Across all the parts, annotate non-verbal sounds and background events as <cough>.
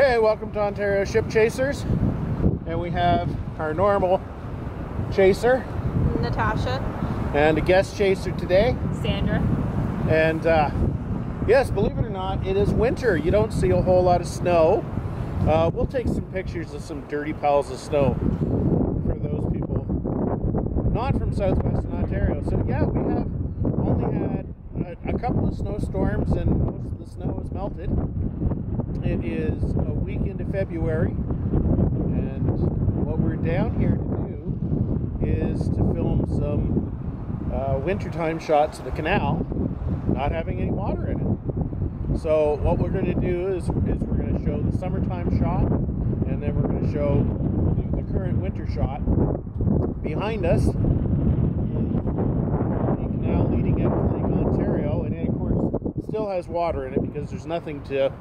Hey, welcome to Ontario Ship Chasers. And we have our normal chaser Natasha, and a guest chaser today. Sandra. And uh, yes, believe it or not, it is winter. You don't see a whole lot of snow. Uh, we'll take some pictures of some dirty piles of snow for those people not from southwestern Ontario. So yeah, we have only had a, a couple of snowstorms and most of the snow has melted. It is a week into February, and what we're down here to do is to film some uh, wintertime shots of the canal, not having any water in it. So what we're going to do is, is we're going to show the summertime shot, and then we're going to show the, the current winter shot. Behind us is the canal leading out to Lake Ontario, and it of course still has water in it because there's nothing to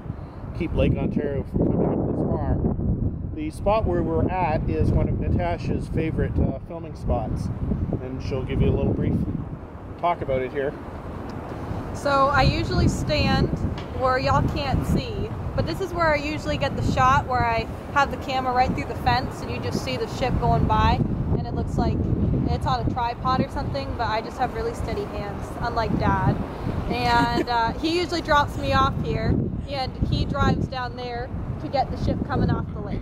keep Lake Ontario from coming up this far. The spot where we're at is one of Natasha's favorite uh, filming spots, and she'll give you a little brief talk about it here. So I usually stand where y'all can't see, but this is where I usually get the shot where I have the camera right through the fence and you just see the ship going by and it looks like it's on a tripod or something, but I just have really steady hands, unlike dad. And <laughs> uh, he usually drops me off here and he drives down there to get the ship coming off the lake.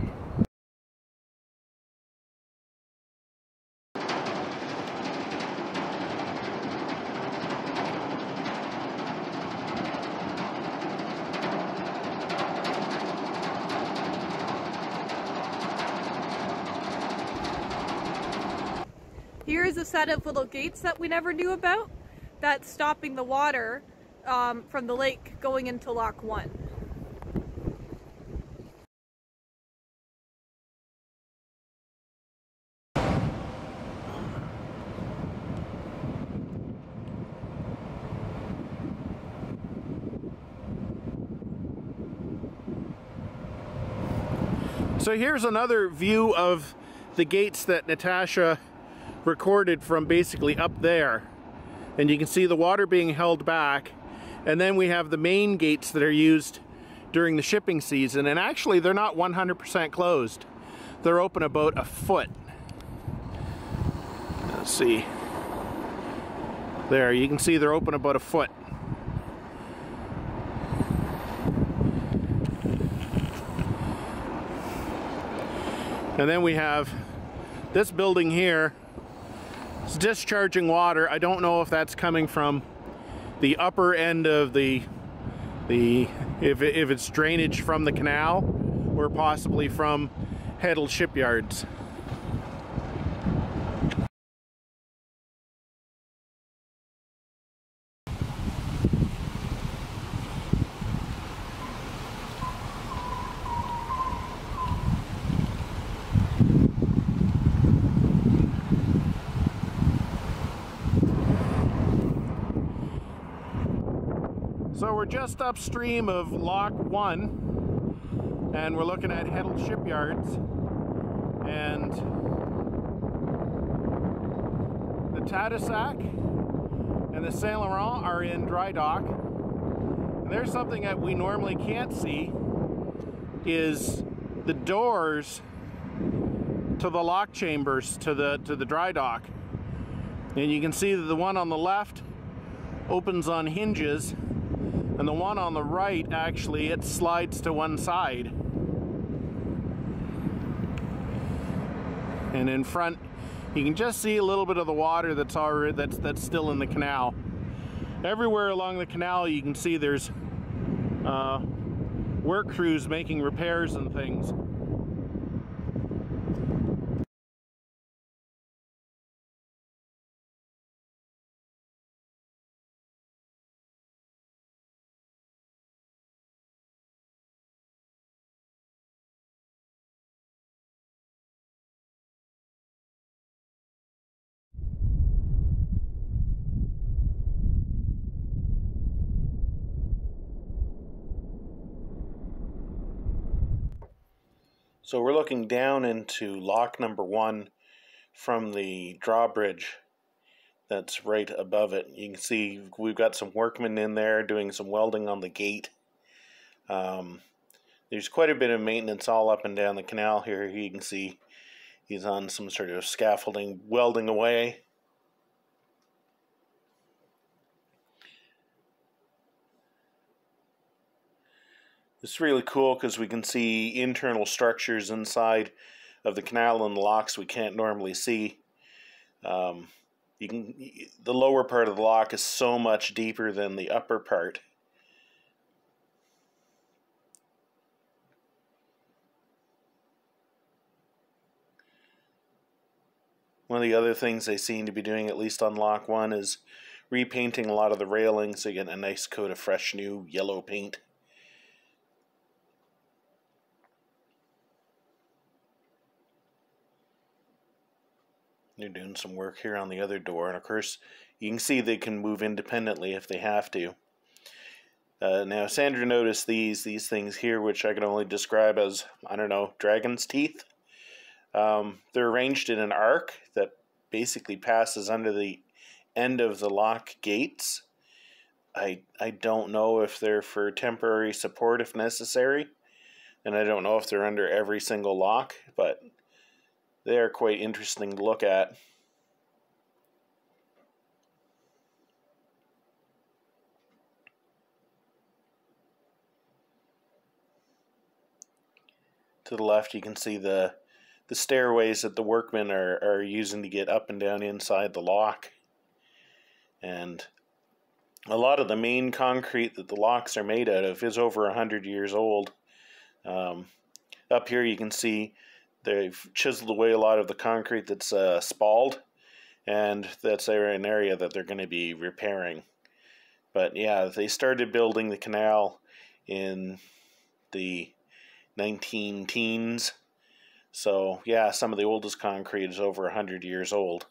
Here's a set of little gates that we never knew about that's stopping the water um, from the lake going into Lock 1. So here's another view of the gates that Natasha recorded from basically up there. And you can see the water being held back. And then we have the main gates that are used during the shipping season. And actually, they're not 100% closed. They're open about a foot. Let's see. There, you can see they're open about a foot. And then we have this building here. It's discharging water. I don't know if that's coming from the upper end of the the if, if it's drainage from the canal or possibly from Heddle shipyards. Just upstream of Lock 1 and we're looking at Heddle Shipyards and the Tadoussac and the Saint Laurent are in dry dock. And there's something that we normally can't see is the doors to the lock chambers to the to the dry dock. And you can see that the one on the left opens on hinges and the one on the right actually it slides to one side. And in front you can just see a little bit of the water that's already that's that's still in the canal. Everywhere along the canal you can see there's uh, work crews making repairs and things So we're looking down into lock number one from the drawbridge that's right above it. You can see we've got some workmen in there doing some welding on the gate. Um, There's quite a bit of maintenance all up and down the canal here. You can see he's on some sort of scaffolding, welding away. It's really cool because we can see internal structures inside of the canal and the locks we can't normally see. Um, you can the lower part of the lock is so much deeper than the upper part. One of the other things they seem to be doing, at least on lock one, is repainting a lot of the railings you get a nice coat of fresh new yellow paint. They're doing some work here on the other door, and of course, you can see they can move independently if they have to. Uh, now, Sandra noticed these these things here, which I can only describe as I don't know, dragon's teeth. Um, they're arranged in an arc that basically passes under the end of the lock gates. I I don't know if they're for temporary support if necessary, and I don't know if they're under every single lock, but they are quite interesting to look at. To the left, you can see the the stairways that the workmen are, are using to get up and down inside the lock. And a lot of the main concrete that the locks are made out of is over 100 years old. Um, up here you can see They've chiseled away a lot of the concrete that's uh, spalled, and that's an area that they're going to be repairing. But yeah, they started building the canal in the 19 teens. So yeah, some of the oldest concrete is over 100 years old.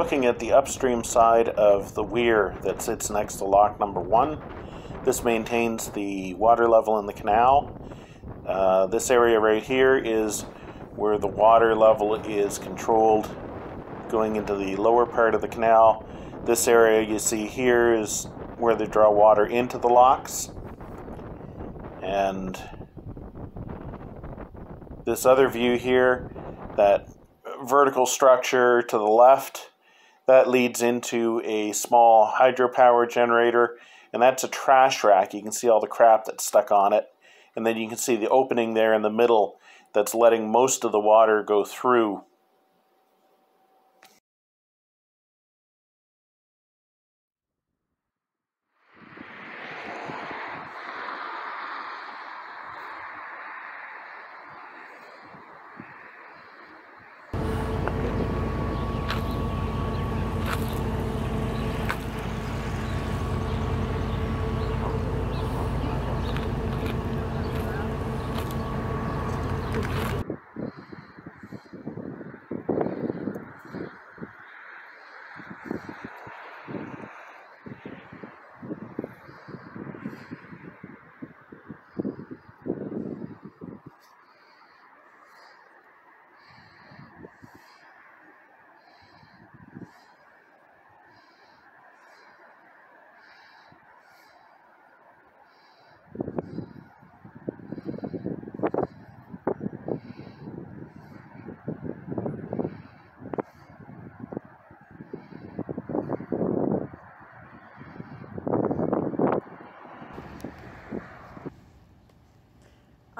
Looking at the upstream side of the weir that sits next to lock number one. This maintains the water level in the canal. Uh, this area right here is where the water level is controlled going into the lower part of the canal. This area you see here is where they draw water into the locks. And this other view here, that vertical structure to the left that leads into a small hydropower generator, and that's a trash rack. You can see all the crap that's stuck on it. And then you can see the opening there in the middle that's letting most of the water go through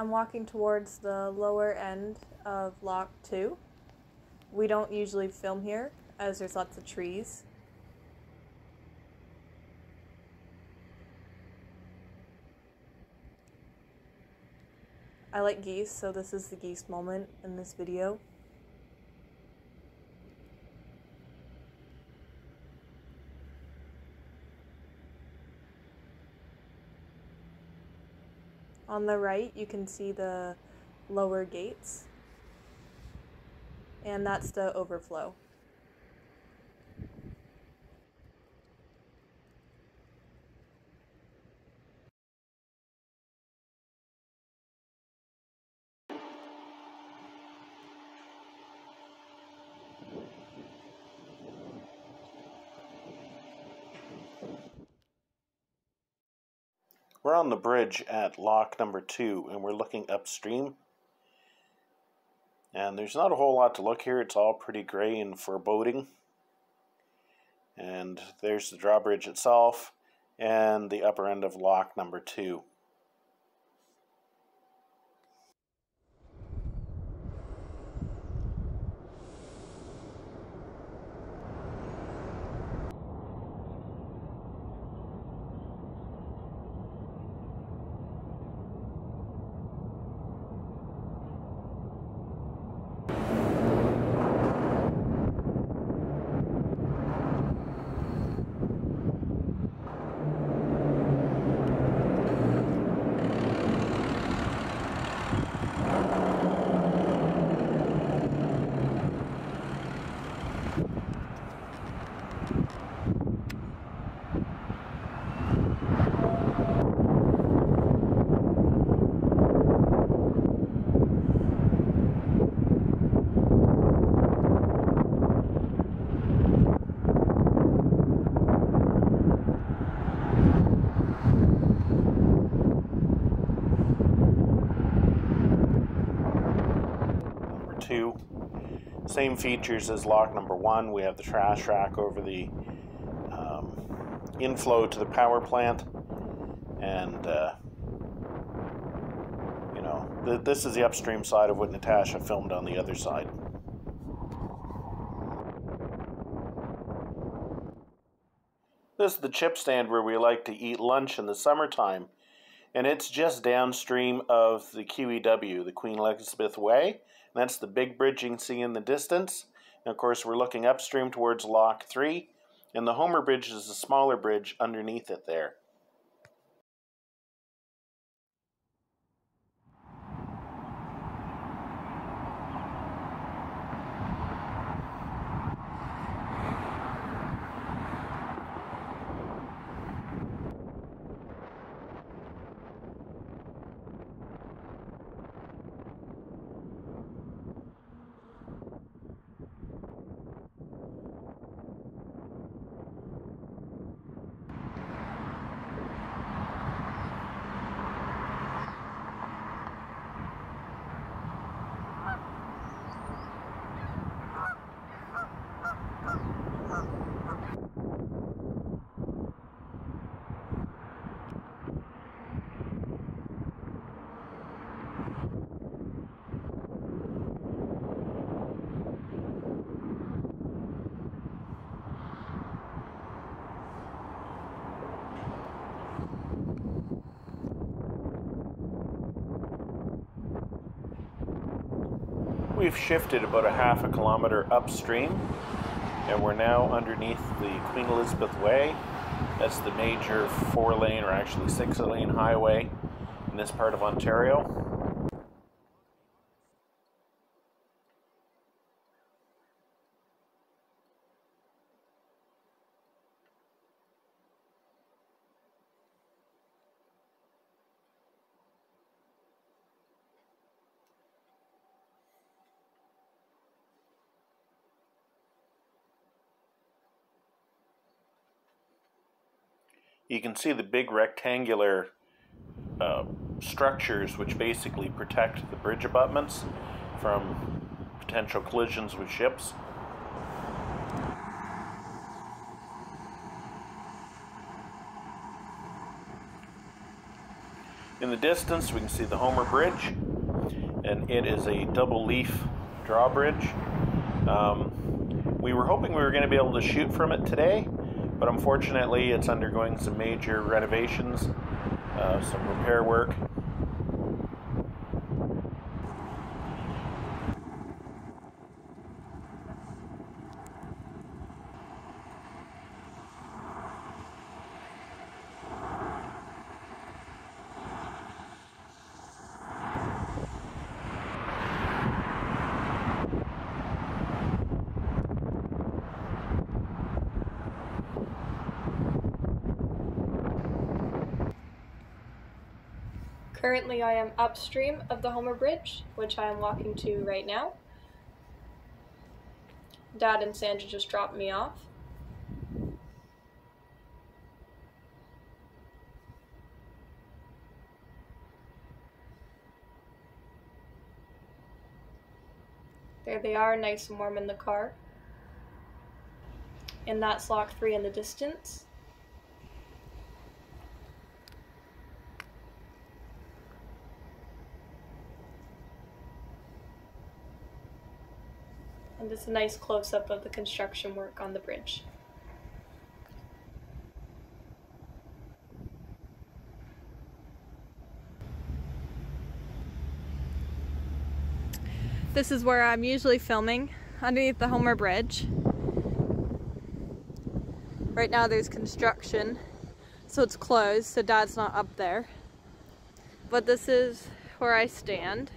I'm walking towards the lower end of Lock 2. We don't usually film here as there's lots of trees. I like geese, so this is the geese moment in this video. On the right, you can see the lower gates, and that's the overflow. We're on the bridge at lock number two and we're looking upstream. And there's not a whole lot to look here. It's all pretty gray and foreboding. And there's the drawbridge itself and the upper end of lock number two. Same features as lock number one. We have the trash rack over the um, inflow to the power plant. And, uh, you know, th this is the upstream side of what Natasha filmed on the other side. This is the chip stand where we like to eat lunch in the summertime. And it's just downstream of the QEW, the Queen Elizabeth Way. That's the big bridge you can see in the distance. And of course, we're looking upstream towards Lock 3. And the Homer Bridge is a smaller bridge underneath it there. We've shifted about a half a kilometer upstream and we're now underneath the Queen Elizabeth Way. That's the major four lane or actually six lane highway in this part of Ontario. You can see the big rectangular uh, structures which basically protect the bridge abutments from potential collisions with ships. In the distance, we can see the Homer Bridge, and it is a double leaf drawbridge. Um, we were hoping we were going to be able to shoot from it today, but unfortunately, it's undergoing some major renovations, uh, some repair work, Currently I am upstream of the Homer Bridge, which I am walking to right now. Dad and Sandra just dropped me off. There they are, nice and warm in the car. And that's Lock 3 in the distance. And is a nice close-up of the construction work on the bridge. This is where I'm usually filming, underneath the Homer Bridge. Right now there's construction, so it's closed, so Dad's not up there. But this is where I stand.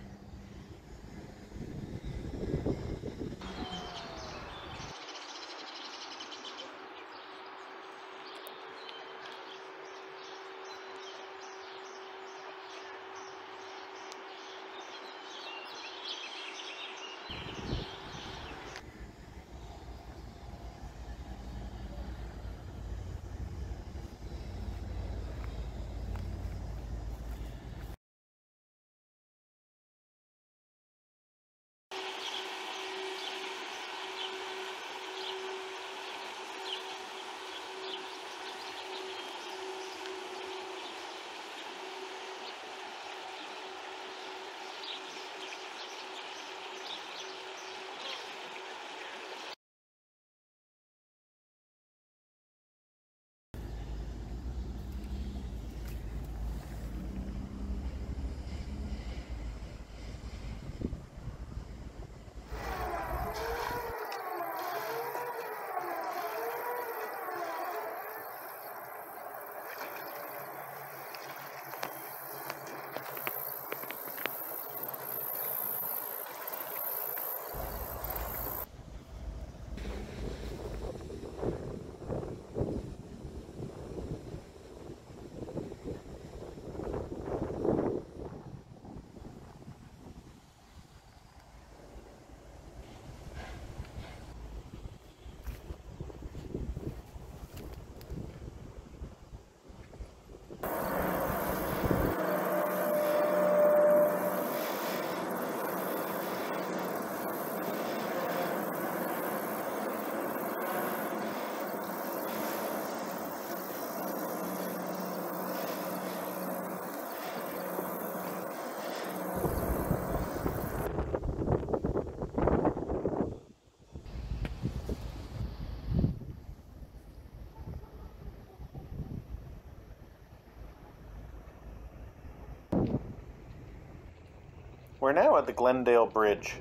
We're now at the Glendale Bridge.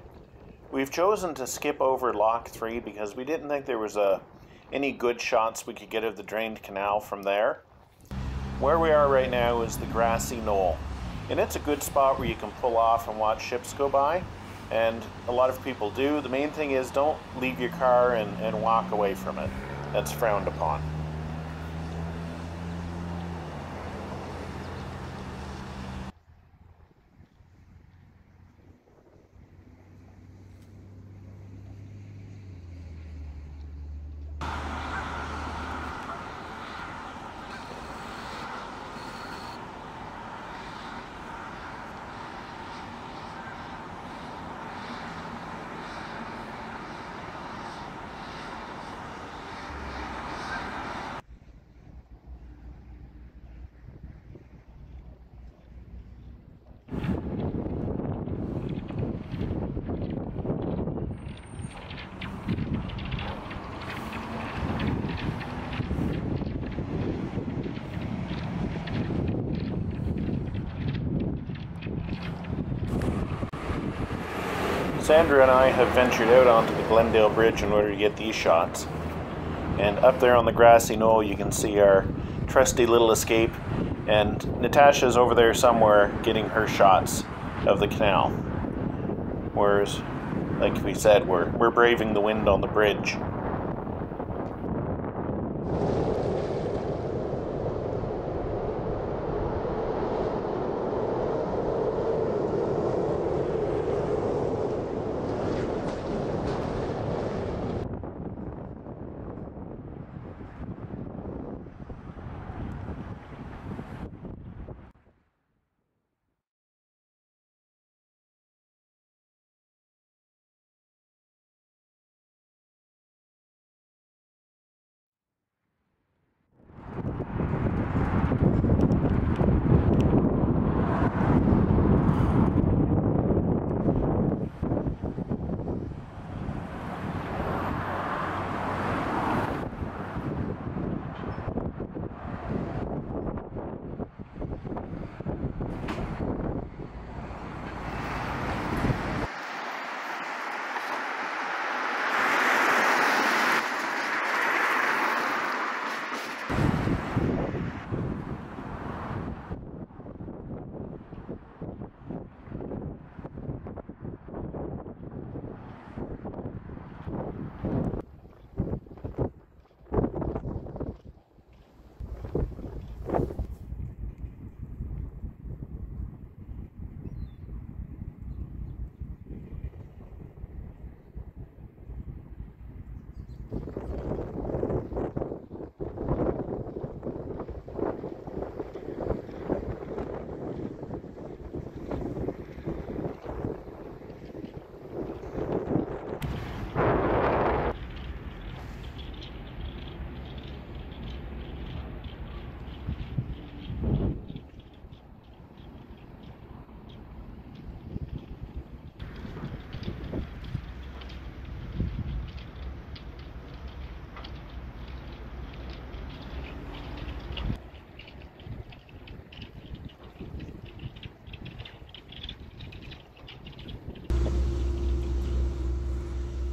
We've chosen to skip over Lock 3 because we didn't think there was a, any good shots we could get of the drained canal from there. Where we are right now is the grassy knoll. And it's a good spot where you can pull off and watch ships go by. And a lot of people do. The main thing is don't leave your car and, and walk away from it. That's frowned upon. Sandra and I have ventured out onto the Glendale Bridge in order to get these shots. And up there on the grassy knoll, you can see our trusty little escape. And Natasha's over there somewhere getting her shots of the canal. Whereas, like we said, we're, we're braving the wind on the bridge.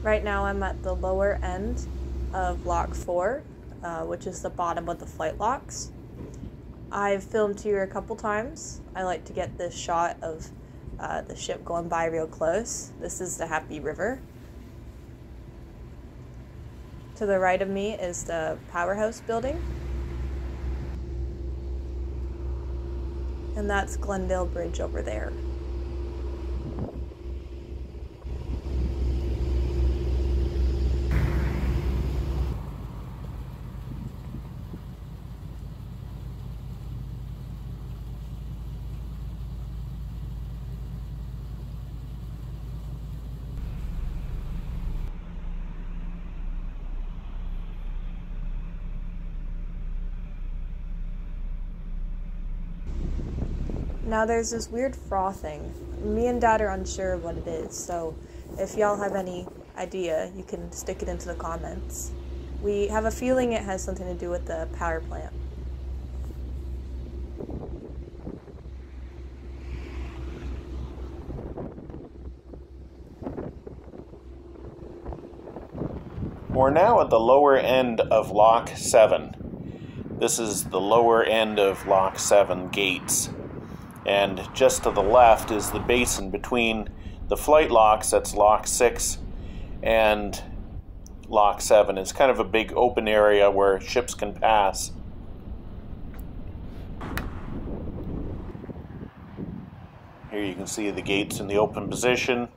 Right now I'm at the lower end of Lock 4, uh, which is the bottom of the flight locks. I've filmed here a couple times. I like to get this shot of uh, the ship going by real close. This is the Happy River. To the right of me is the powerhouse building. And that's Glendale Bridge over there. Now there's this weird frothing. Me and Dad are unsure of what it is, so if y'all have any idea, you can stick it into the comments. We have a feeling it has something to do with the power plant. We're now at the lower end of Lock 7. This is the lower end of Lock 7 gates and just to the left is the basin between the flight locks, that's lock 6 and lock 7. It's kind of a big open area where ships can pass. Here you can see the gates in the open position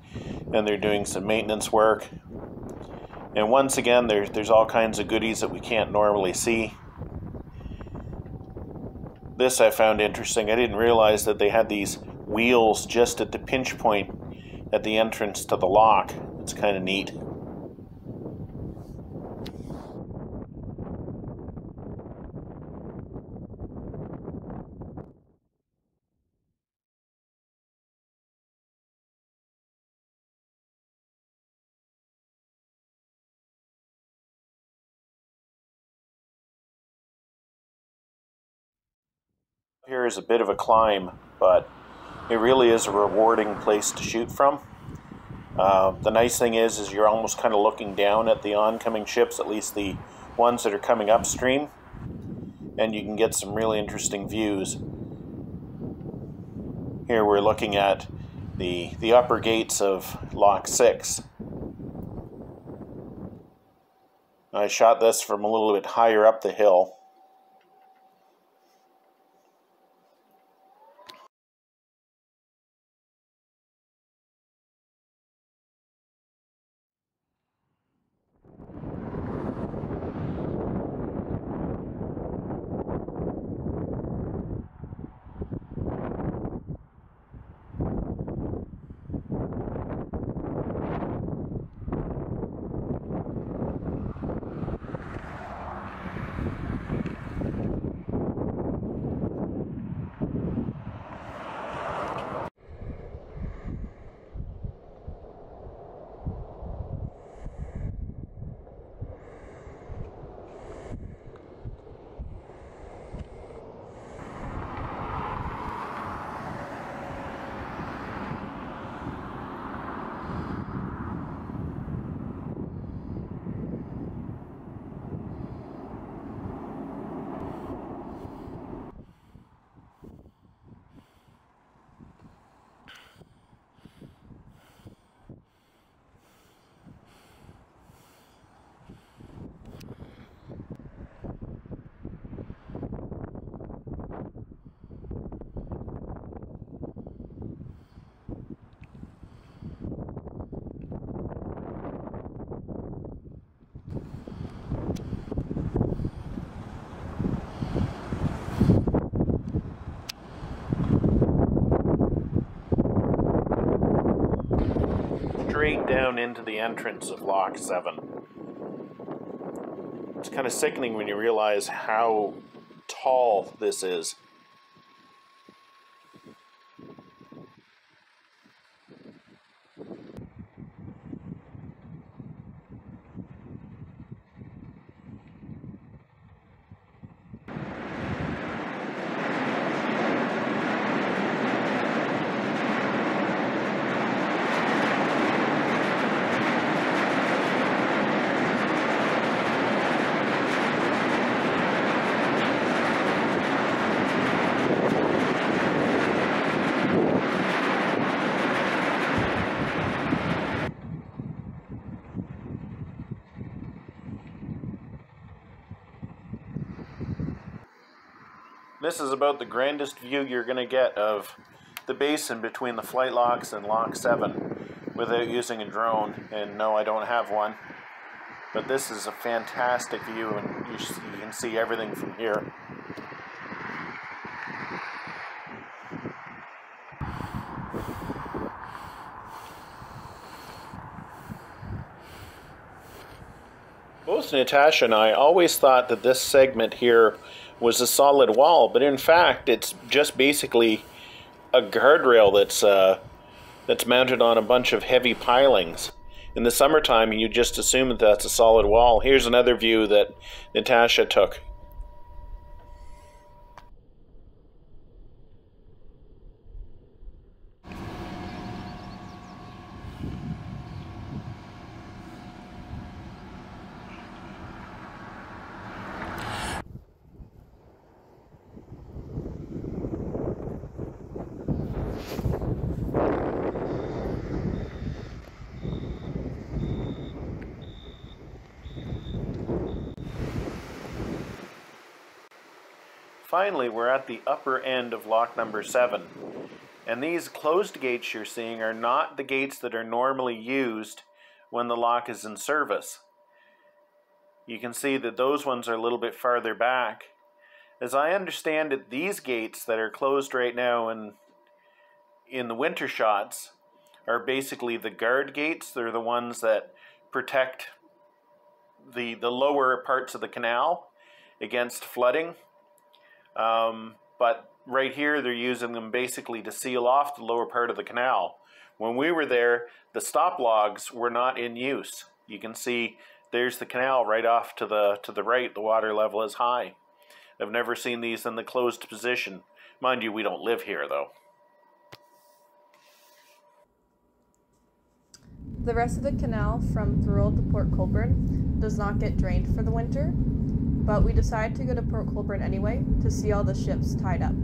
and they're doing some maintenance work. And once again, there's, there's all kinds of goodies that we can't normally see. This I found interesting. I didn't realize that they had these wheels just at the pinch point at the entrance to the lock. It's kind of neat. Here is a bit of a climb, but it really is a rewarding place to shoot from. Uh, the nice thing is, is you're almost kind of looking down at the oncoming ships, at least the ones that are coming upstream, and you can get some really interesting views. Here we're looking at the the upper gates of Lock Six. I shot this from a little bit higher up the hill. Straight down into the entrance of Lock 7. It's kind of sickening when you realize how tall this is. This is about the grandest view you're going to get of the basin between the flight locks and Lock 7 without using a drone. And no, I don't have one. But this is a fantastic view, and you, you can see everything from here. Both Natasha and I always thought that this segment here was a solid wall, but in fact, it's just basically a guardrail that's uh, that's mounted on a bunch of heavy pilings. In the summertime, you just assume that that's a solid wall. Here's another view that Natasha took. Finally, we're at the upper end of lock number 7. And these closed gates you're seeing are not the gates that are normally used when the lock is in service. You can see that those ones are a little bit farther back. As I understand it, these gates that are closed right now in, in the winter shots are basically the guard gates. They're the ones that protect the, the lower parts of the canal against flooding. Um, but right here, they're using them basically to seal off the lower part of the canal. When we were there, the stop logs were not in use. You can see there's the canal right off to the to the right. The water level is high. I've never seen these in the closed position. Mind you, we don't live here though. The rest of the canal from Thorold to Port Colborne does not get drained for the winter, but we decided to go to Port Colborne anyway to see all the ships tied up.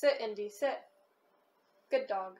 Sit, Indy, sit. Good dog.